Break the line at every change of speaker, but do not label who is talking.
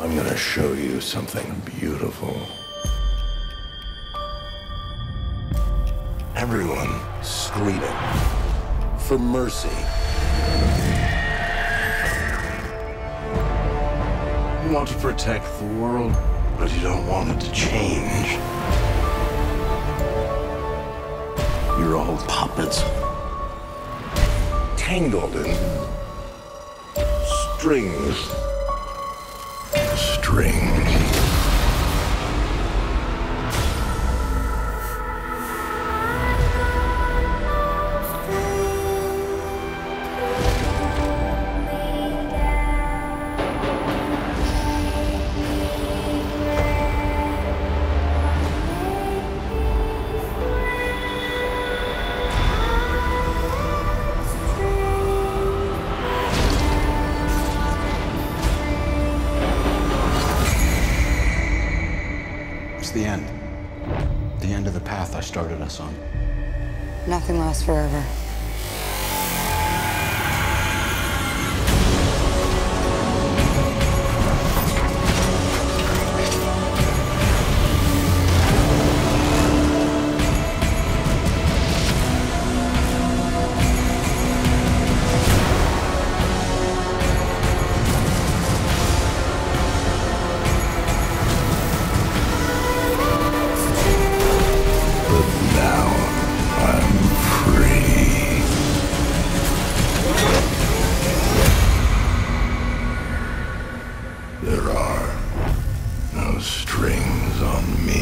I'm gonna show you something beautiful. Everyone screaming for mercy. You want to protect the world, but you don't want it to change. You're all puppets. Tangled in strings. Strings.
It's the end. The end of the path I started us on.
Nothing lasts forever. There are no strings on me.